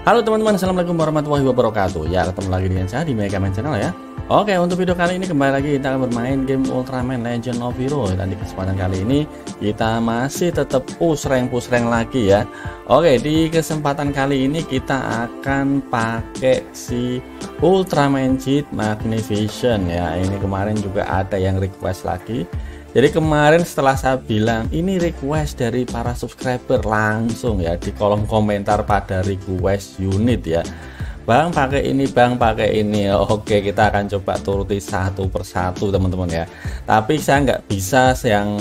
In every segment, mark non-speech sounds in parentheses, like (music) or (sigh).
Halo teman-teman, Assalamualaikum warahmatullahi wabarakatuh. Ya, ketemu lagi dengan saya di Megaman Channel ya. Oke, untuk video kali ini kembali lagi kita akan bermain game Ultraman Legend of Hero Dan di kesempatan kali ini kita masih tetap push rank push rank lagi ya. Oke, di kesempatan kali ini kita akan pakai si Ultraman Cheat Magnificent ya. Ini kemarin juga ada yang request lagi jadi kemarin setelah saya bilang ini request dari para subscriber langsung ya di kolom komentar pada request unit ya. Bang pakai ini Bang pakai ini. Oke kita akan coba turuti satu persatu teman-teman ya. Tapi saya nggak bisa yang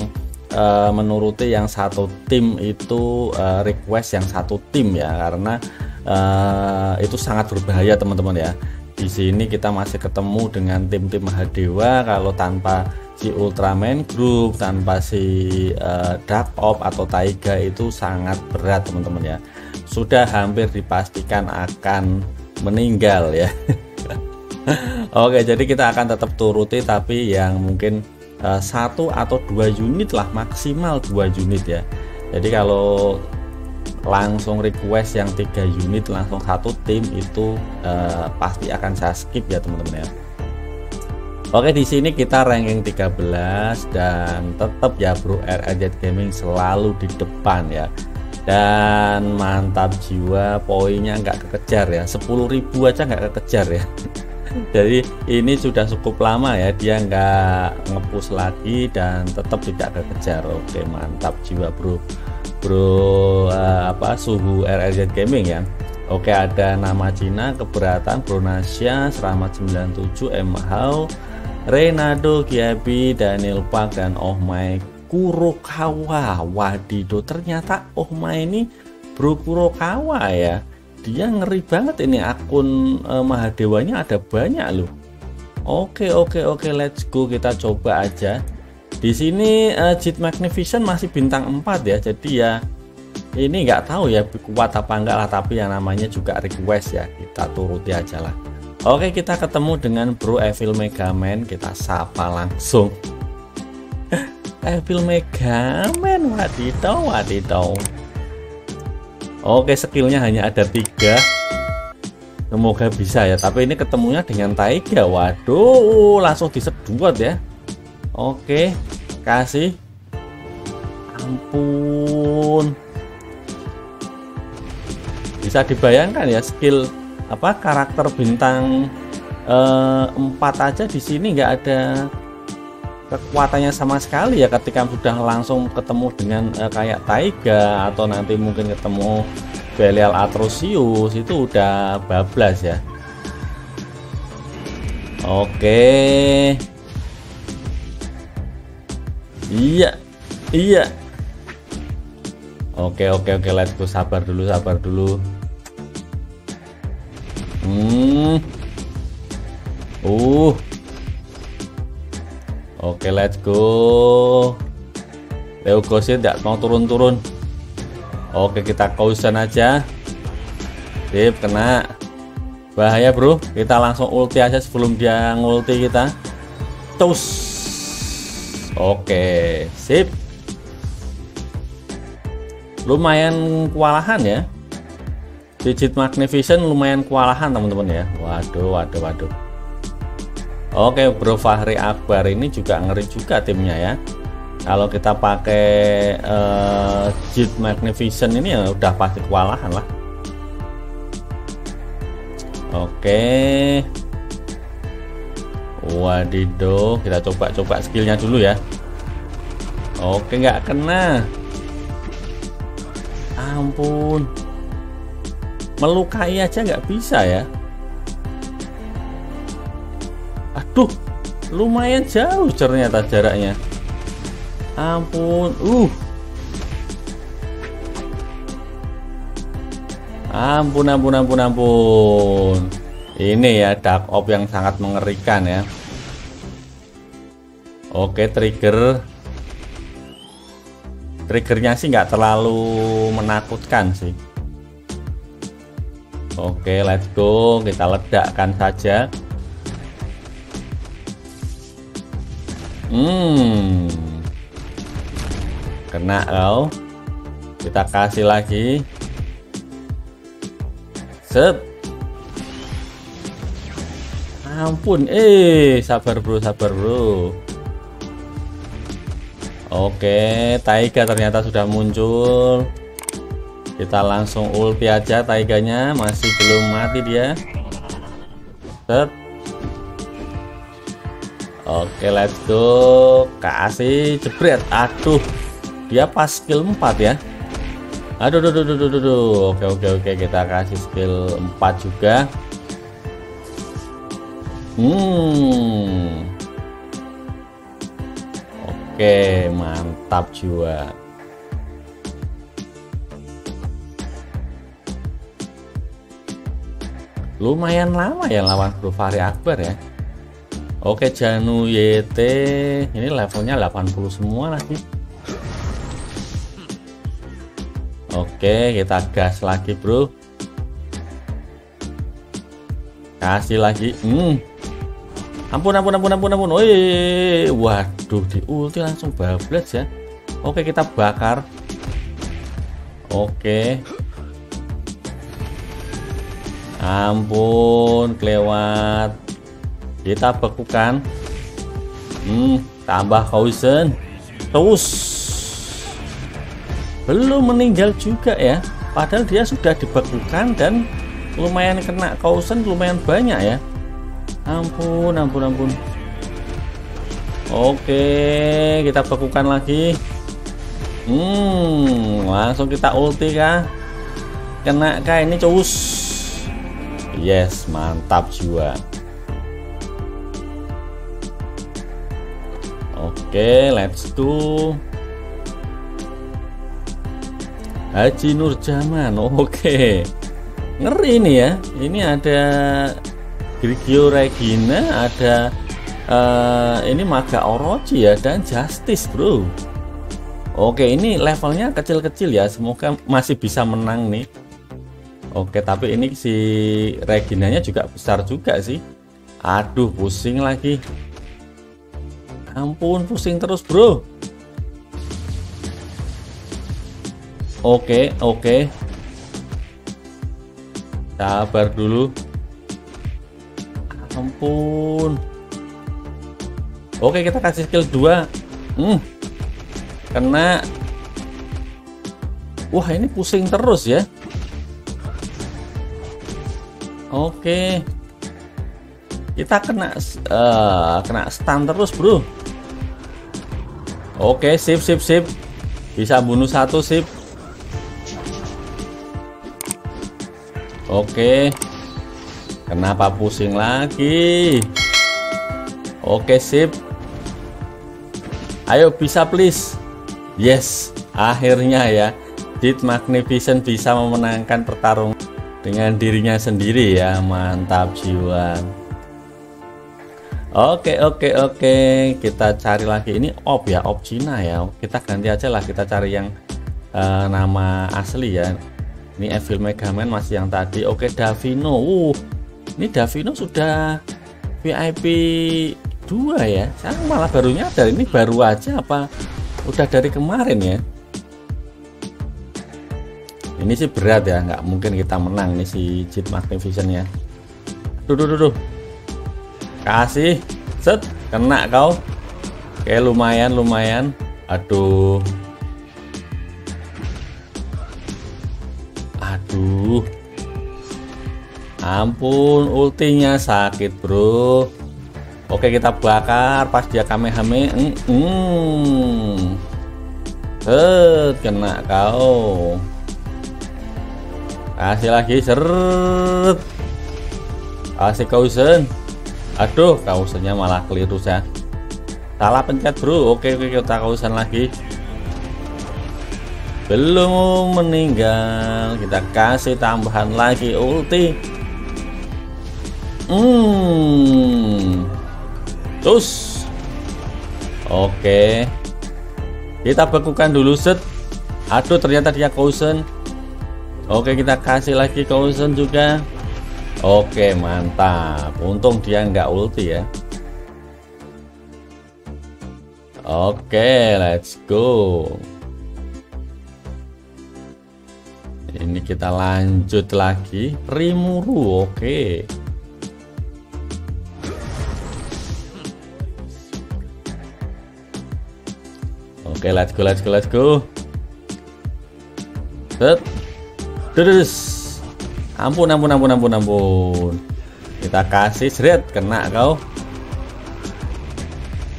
uh, menuruti yang satu tim itu uh, request yang satu tim ya karena uh, itu sangat berbahaya teman-teman ya. Di sini kita masih ketemu dengan tim-tim Mahadewa kalau tanpa si Ultraman Group tanpa si uh, Dark Op atau Taiga itu sangat berat teman-teman ya. Sudah hampir dipastikan akan meninggal ya. (laughs) Oke jadi kita akan tetap turuti tapi yang mungkin uh, satu atau dua unit lah maksimal dua unit ya. Jadi kalau langsung request yang tiga unit langsung satu tim itu uh, pasti akan saya skip ya teman-teman ya Oke di sini kita ranking 13 dan tetap ya Bro RRZ Gaming selalu di depan ya. Dan mantap jiwa poinnya nggak kekejar ya. 10.000 aja nggak kekejar ya. (laughs) Jadi ini sudah cukup lama ya. Dia nggak ngepus lagi dan tetap tidak kekejar. Oke mantap jiwa bro. Bro uh, apa suhu RRZ Gaming ya. Oke ada nama Cina keberatan Brunasya Selamat 97 M Hao Renado Giabi, Daniel Park dan Oh My Kurokawa. Wadido, ternyata Oh My ini Bro Kurokawa ya. Dia ngeri banget ini akun eh, Mahadewanya ada banyak loh. Oke oke oke let's go kita coba aja. Di sini uh, Jit Magnificent masih bintang 4 ya. Jadi ya ini nggak tahu ya kuat apa enggak lah tapi yang namanya juga request ya. Kita turuti aja lah. Oke kita ketemu dengan Bro Evil Megaman. Kita sapa langsung. (laughs) Evil Megaman wadidaw wadidaw Oke skillnya hanya ada tiga. Semoga bisa ya tapi ini ketemunya dengan Taiga. Waduh langsung disedot ya. Oke kasih. Ampun. Bisa dibayangkan ya skill apa karakter bintang eh, empat aja di sini nggak ada kekuatannya sama sekali ya ketika sudah langsung ketemu dengan eh, kayak Taiga atau nanti mungkin ketemu Belial Atrocious itu udah bablas ya. Oke. Iya iya. Oke oke oke let's go. Sabar dulu sabar dulu Hmm. Uh. Oke, let's go. Leo Gosin tidak mau turun-turun. Oke, kita kausan aja. Sip, kena. Bahaya, Bro. Kita langsung ulti aja sebelum dia ngulti kita. Tus. Oke, sip. Lumayan kewalahan ya digit magnificent lumayan kewalahan teman-teman ya. Waduh waduh waduh. Oke bro Fahri Akbar ini juga ngeri juga timnya ya. Kalau kita pakai uh, Magnificent ini ya udah pasti kewalahan lah. Oke. Wadido kita coba-coba skillnya dulu ya. Oke nggak kena. Ampun melukai aja nggak bisa ya. Aduh lumayan jauh ternyata jaraknya. Ampun uh. Ampun ampun ampun ampun. Ini ya dark op yang sangat mengerikan ya. Oke trigger. Triggernya sih nggak terlalu menakutkan sih Oke, let's go. Kita ledakkan saja. Hmm. Kena kau. Kita kasih lagi. set ampun eh sabar bro sabar bro Oke, Taiga ternyata sudah muncul. Kita langsung ulti aja Taiganya, masih belum mati dia. Set. Oke, let's go. Kasih jebret. Aduh. Dia pas skill 4 ya. Aduh, aduh, aduh, aduh, aduh. Oke, oke, oke. Kita kasih skill 4 juga. Hmm. Oke, mantap juga. Lumayan lama ya lawan Fahri Akbar ya. Oke, Janu YT ini levelnya 80 semua lagi. Oke, kita gas lagi, Bro. Kasih lagi. Hmm, ampun ampun ampun ampun ampun Wih, waduh di ulti langsung bablas ya oke kita bakar oke ampun kelewat. Kita bekukan hmm tambah kausen terus. Belum meninggal juga ya. Padahal dia sudah dibekukan dan lumayan kena kausen lumayan banyak ya. Ampun ampun ampun. Oke kita bekukan lagi. Hmm langsung kita ulti kah? Kena kah ini cus yes mantap jiwa. Oke let's go Haji Nurjaman oke. Ngeri ini ya. Ini ada Grigio Regina ada uh, ini Maga Orochi ya dan Justice bro. Oke ini levelnya kecil-kecil ya. Semoga masih bisa menang nih Oke tapi ini si Reginanya juga besar juga sih. Aduh pusing lagi. Ampun pusing terus bro. Oke oke. Sabar dulu. Ampun. Oke kita kasih skill 2 hmm. kena. Wah ini pusing terus ya oke kita kena uh, kena stun terus bro oke sip sip sip bisa bunuh satu sip oke Kenapa pusing lagi? Oke, sip. Ayo bisa please. Yes, akhirnya ya. Dit Magnificent bisa memenangkan pertarungan dengan dirinya sendiri ya. Mantap jiwa. Oke, oke, oke. Kita cari lagi ini op ya, op Cina ya. Kita ganti aja lah, kita cari yang uh, nama asli ya. Ini Evil Megaman masih yang tadi. Oke, Davino. Uh, ini Davino sudah VIP 2 ya saya malah baru nyadar ini baru aja apa udah dari kemarin ya ini sih berat ya nggak mungkin kita menang nih si Jit Magnificent ya. Duh duh duh, kasih. Set kena kau. Oke lumayan lumayan. Aduh. Aduh. Ampun ultinya sakit bro. Oke kita bakar pas dia kamehame. Mm, mm. Eh, kena kau kasih lagi seret kasih kausen aduh kausennya malah keliru ya salah pencet bro oke oke kita kausen lagi belum meninggal kita kasih tambahan lagi ulti Hmm. Terus. Oke. Kita bekukan dulu set. Aduh ternyata dia caution. Oke kita kasih lagi caution juga. Oke mantap. Untung dia nggak ulti ya. Oke let's go. ini kita lanjut lagi Rimuru oke Oke let's go let's go let's go Set Terus. Ampun ampun ampun ampun ampun. Kita kasih seret kena kau.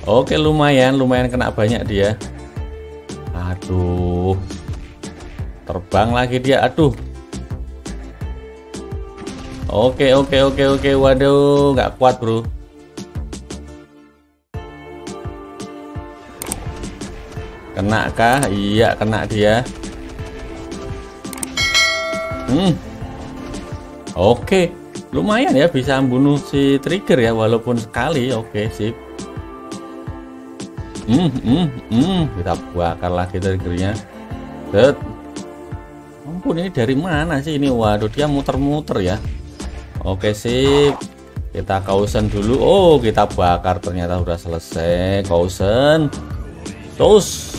Oke lumayan lumayan kena banyak dia. Aduh. Terbang lagi dia aduh. Oke oke oke oke. Waduh nggak kuat bro. Kena kah? Iya kena dia Hmm. Oke Lumayan ya bisa membunuh si trigger ya walaupun sekali. Oke sip. Hmm, hmm, hmm. Kita bakar lagi triggernya. Set. Ampun ini dari mana sih ini? Waduh dia muter-muter ya. Oke sip. Kita kausen dulu. Oh kita bakar. Ternyata udah selesai. Kausen. Terus.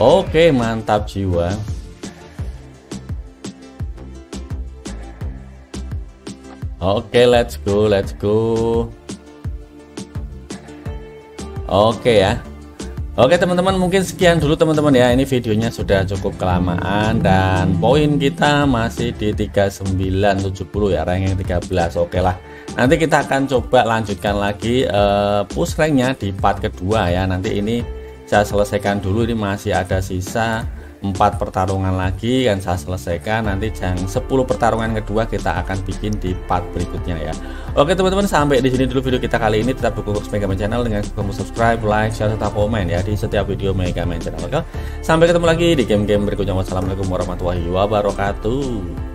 Oke mantap jiwa Oke let's go let's go. Oke ya. Oke teman-teman mungkin sekian dulu teman-teman ya. Ini videonya sudah cukup kelamaan dan poin kita masih di 3970 ya ranking 13 oke lah. Nanti kita akan coba lanjutkan lagi uh, push ranknya di part kedua ya. Nanti ini saya selesaikan dulu ini masih ada sisa empat pertarungan lagi yang saya selesaikan. Nanti jam 10 pertarungan kedua kita akan bikin di part berikutnya ya. Oke teman-teman sampai di sini dulu video kita kali ini. Tetap dukung Megaman Channel dengan kamu subscribe like share serta komen ya di setiap video Megaman Channel Oke? Sampai ketemu lagi di game-game berikutnya. Wassalamualaikum warahmatullahi wabarakatuh